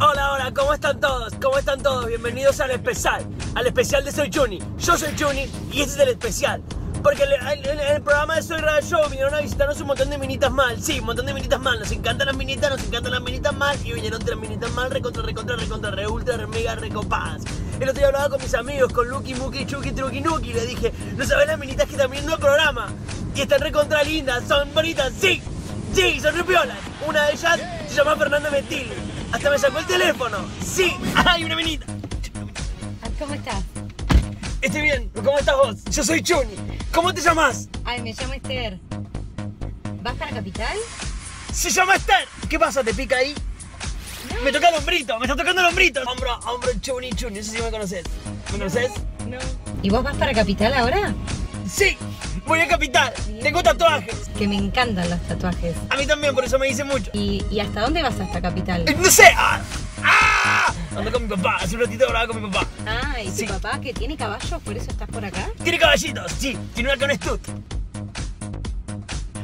Hola, hola, ¿cómo están todos? ¿Cómo están todos? Bienvenidos al especial, al especial de Soy Juni. Yo soy Juni y este es el especial. Porque en el, programa de Soy Radio Show vinieron a visitarnos un montón de minitas mal. Sí, un montón de minitas mal. Nos encantan las minitas, nos encantan las minitas mal. Y vinieron tres minitas mal, recontra, recontra, recontra, re ultra, re mega, recopadas. El otro día hablaba con mis amigos, con Lucky, Muki, Chucky, Truki, Nuki. Y le dije, ¿no sabes las minitas que están viendo el programa? Y están recontra lindas, son bonitas, sí. Sí, son re piolas. Una de ellas se llama Fernanda Metil. Hasta me sacó el teléfono. Sí, hay una minita. Ah, ¿Cómo estás? Estoy bien, ¿cómo estás vos? Yo soy Chuni. ¿Cómo te llamas? Ay, me llamo Esther. ¿Vas para Capital? Se llama Esther. ¿Qué pasa? ¿Te pica ahí? Me toca el hombrito, me está tocando el hombrito. Hombro, hombro, Chuni, Chuni. No sé si me conoces. ¿Me conoces? No. ¿Y vos vas para Capital ahora? Sí, voy a Capital. Tengo tatuajes. Que me encantan los tatuajes. A mí también, por eso me dice mucho. ¿Y, y hasta dónde vas hasta Capital? Eh, No sé. ¡Ah! ¡Ah! Ando con mi papá. Hace un ratito hablaba con mi papá. Ah, ¿y tu papá que tiene caballos? ¿Por eso estás por acá? Tiene caballitos, sí. Tiene una con.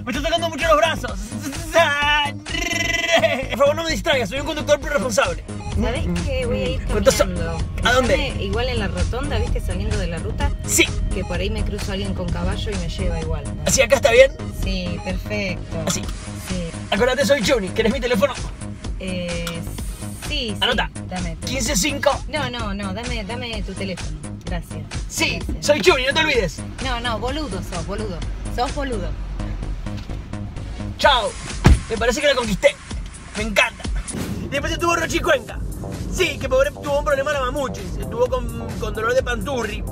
Me está tocando mucho los brazos. Por favor, no me distraigas. Soy un conductor responsable. ¿Sabés que voy a ir caminando? ¿A dónde? Igual en la rotonda, ¿viste? Saliendo de la ruta. Sí. Que por ahí me cruzo a alguien con caballo y me lleva igual. ¿no? Así acá está bien. Sí, perfecto. Así. Sí. Acuérdate, soy Juni. ¿Querés mi teléfono? Eh, sí, sí. Anota. Dame. tu- 155. No, no, no, dame, dame tu teléfono. Gracias. Sí, Gracias. soy Juni, no te olvides. No, no, boludo sos, boludo. Sos boludo. Chao. Me parece que la conquisté. Me encanta. Después estuvo Rochi Cuenca. Sí, que pobre tuvo un problema la mamuchis. Estuvo con, con dolor de panturri.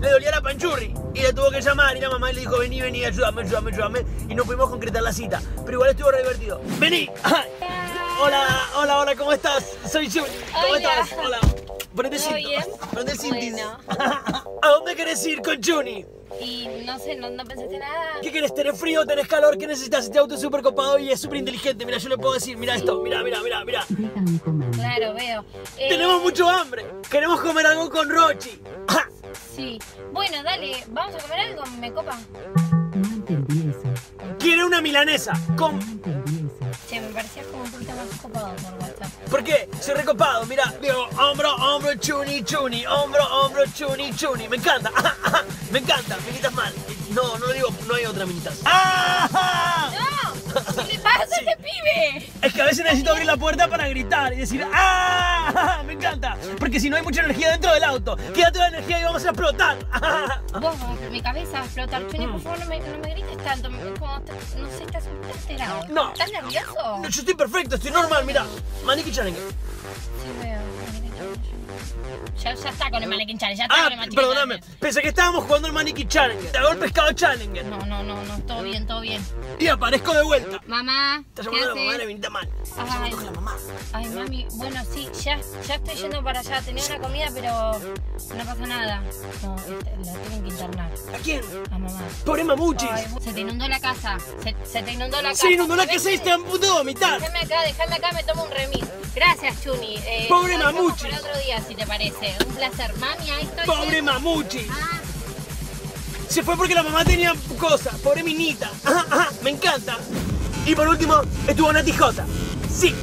Le dolía la panchurri. Y le tuvo que llamar. Y la mamá le dijo: Vení, vení, ayúdame, ayúdame, ayúdame. Y no pudimos concretar la cita. Pero igual estuvo re divertido. Vení. Hola, hola, hola, ¿cómo estás? Soy Juni. ¿Cómo Hola. estás? Hola. Ponete el ¿Todo cinto. Ponete el cintis. Bueno. ¿A dónde querés ir con Juni? Y no sé, no, no pensaste nada. ¿Qué querés? ¿Tenés frío? ¿Tenés calor? ¿Qué necesitas? Este auto es súper copado y es súper inteligente. Mira, yo le puedo decir, mira esto, mira, mira, mira, mira. Claro, veo. Eh, Tenemos mucho hambre. Queremos comer algo con Rochi. Ah, Sí. Bueno, dale, vamos a comer algo, me copa. No entendí eso. Quiere una milanesa. Con... Me parecías como un poquito más copado por WhatsApp. ¿Por qué? Soy recopado. Mira, digo, hombro, chuni, chuni. Hombro, hombro, chuni, chuni. Me encanta. Ah, ah, Me encanta. Minitas mal. No, no digo, no hay otra minitas. ¡Ah! ¡No! ¿Qué le pasa a Sí. este pibe? Es que a veces necesito abrir la puerta para gritar y decir ¡Ah! Me encanta. Porque si no hay mucha energía dentro del auto, queda toda la energía y vamos a explotar. Vos, mi cabeza va a explotar. Chuni, por favor, no me, no me grites tanto. me- Como, te- no sé, estás un poco alterado. No. ¿Estás nervioso? No, yo estoy perfecto, estoy normal, mira. Maniki Challenge. Sí, veo. Ya, ya está con el Mannequin Challenge, ya está Ah, con el Mannequin perdóname. Challenge. Pensé que estábamos jugando el Maniki Challenge. Te hago el pescado Challenge. No, no, no, no, todo bien, todo bien. Y aparezco de vuelta. Mamá, Está ¿qué llamando a la mamá de? Vinita Mal. Ay. la mamá. Ay, mami, bueno, sí, ya, ya estoy yendo para allá. Tenía una comida, pero no pasa nada. No, este, la tienen que internar. ¿A quién? A mamá. Pobre mamuchis. Ay, se te inundó la casa. Se, se te inundó la casa. Sí, inundó la ¿Sabés casa y qué? está a vomitar. Déjame acá, déjame acá, me tomo un remis. Gracias, Chuni. Eh, Pobre mamuchis. Para otro día, te parece. Un placer, mami, ahí ¡Pobre mamuchi! Se fue porque la mamá tenía cosas. Pobre minita. Ajá, me encanta. Y por último, estuvo Nati J. Sí,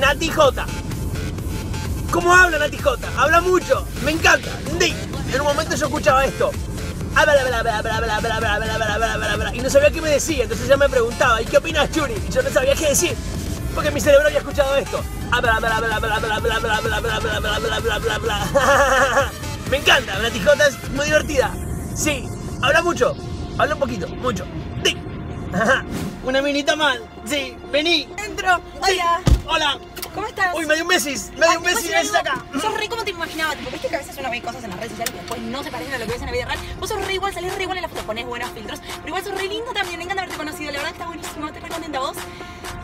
Nati J. ¿Cómo habla Nati J? Habla mucho. Me encanta. En un momento yo escuchaba esto. Y no sabía qué me decía, entonces ya me preguntaba, ¿y qué opinas, Churi? Yo no sabía qué decir porque mi cerebro había escuchado esto. Me encanta, la tijota es muy divertida. Sí, habla mucho, habla un poquito, mucho. Sí. Una minita más, sí, vení. Entro, hola. Sí. Hola. ¿Cómo estás? Uy, me dio un Messi, me dio un Messi, Messi acá. Sos re como te imaginaba, tipo, viste que a veces uno ve cosas en las redes sociales que después no se parecen a lo que ves en la vida real. Vos sos re igual, salís re igual en la foto, ponés buenos filtros, pero igual sos re lindo también, me encanta haberte conocido, la verdad está buenísimo, te re contenta vos.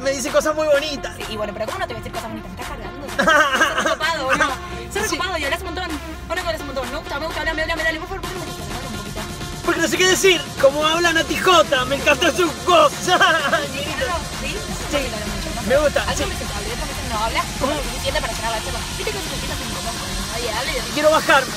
Me dice cosas muy bonitas. Sí, y bueno, pero ¿cómo no te voy a decir cosas bonitas? ¿Me estás cargando? Sos recopado, ¿o no? Sos Sí. recopado y hablas un montón. ¿O no que hablas un montón? Me gusta, me gusta, hablame, hablame, dale, por favor, ¿por qué me un poquito. Porque no sé qué decir. Como habla Nati J, me encanta su voz. ¿Sí? ¿Sí? Sí. Me gusta, sí. otras veces no habla, como lo suficiente para la charla. Viste que se Quiero bajarme.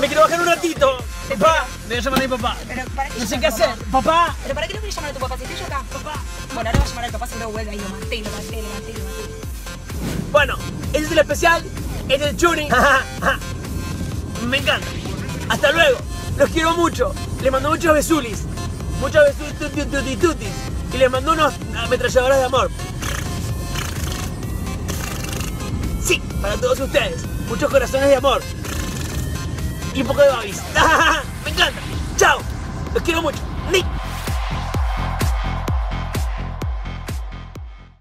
Me quiero bajar un ratito. Papá, me voy a llamar a mi papá. Pero para qué No sé qué hacer. papá? Papá, Pero para qué no quieres llamar a tu papá si estoy yo acá. papá. Bueno, ahora va a llamar al papá, seguro vuelve ahí, lo maté, lo maté, lo maté, lo maté. Bueno, ese es el especial, este es el chuni. Me encanta. Hasta luego. Los quiero mucho. Les mando muchos besulis. Muchos besulis tuti, tuti, tutis. Y les mando unos ametralladoras de amor. Sí, para todos ustedes. Muchos corazones de amor. Y un poco de babis. Me encanta. Chao. Los quiero mucho. Nick.